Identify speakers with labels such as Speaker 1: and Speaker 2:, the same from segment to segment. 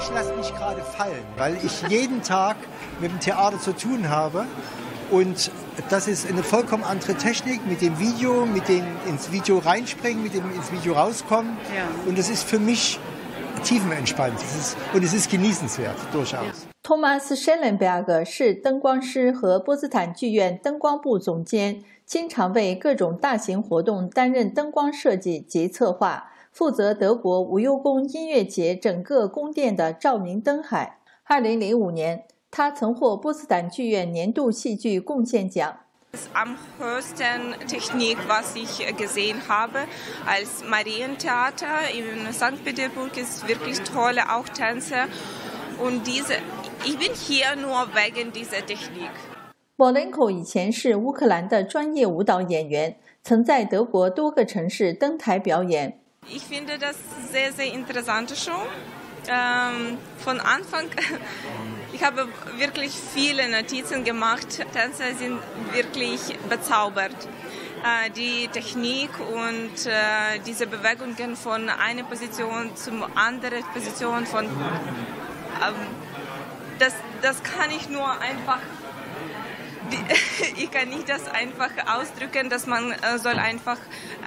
Speaker 1: ich lasse mich gerade fallen, weil ich jeden Tag mit dem Theater zu tun habe. Und das ist eine vollkommen andere Technik mit dem Video, mit dem ins Video reinspringen, mit dem ins Video rauskommen. Ja. Und das ist für mich tiefenentspannt. Es ist, und es ist genießenswert, durchaus.
Speaker 2: Thomas Schellenberger 是灯光师和波茨坦剧院灯光部总监，经常为各种大型活动担任灯光设计及策划， 负责德国无忧宫音乐节整个宫殿的照明灯海。二零零五年。他曾获波茨坦剧院年度戏剧贡献奖。
Speaker 3: Am höchsten Technik, was ich gesehen habe, als Marientheater in St. Petersburg ist wirklich tolle, auch Tänze. Und diese, ich bin hier nur wegen dieser Technik.
Speaker 2: Bolenko 以前是乌克兰的专业舞蹈演员，曾在德国多个城市登台表演。
Speaker 3: Ich finde das sehr, sehr interessante Show. Ähm, von Anfang Ich habe wirklich viele Notizen gemacht. Tänzer sind wirklich bezaubert. Äh, die Technik und äh, diese Bewegungen von einer Position zum anderen Position von ähm, das, das kann ich nur einfach ich kann nicht das einfach ausdrücken, dass man äh, soll einfach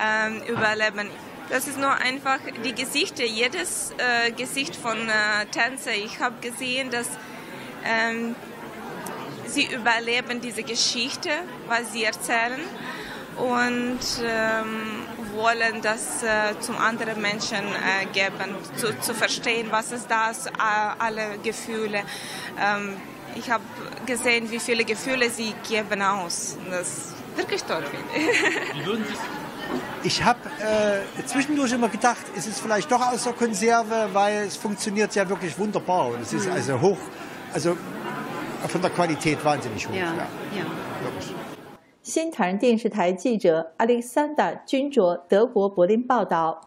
Speaker 3: ähm, überleben. Das ist nur einfach die Gesichter, jedes äh, Gesicht von äh, Tänzer. Ich habe gesehen, dass ähm, sie überleben diese Geschichte, was sie erzählen und ähm, wollen das äh, zum anderen Menschen äh, geben, zu, zu, verstehen, was ist das, äh, alle Gefühle. Ähm, ich habe gesehen, wie viele Gefühle sie geben aus. Das ist wirklich toll. Wie würden Sie
Speaker 1: ich habe äh, zwischendurch immer gedacht, es ist vielleicht doch aus der Konserve, weil es funktioniert ja wirklich wunderbar und es ist mhm. also hoch, also von der Qualität wahnsinnig hoch. Ja, ja. Wirklich.
Speaker 2: 新唐人电视台记者 Alexander 君卓德国柏林报道。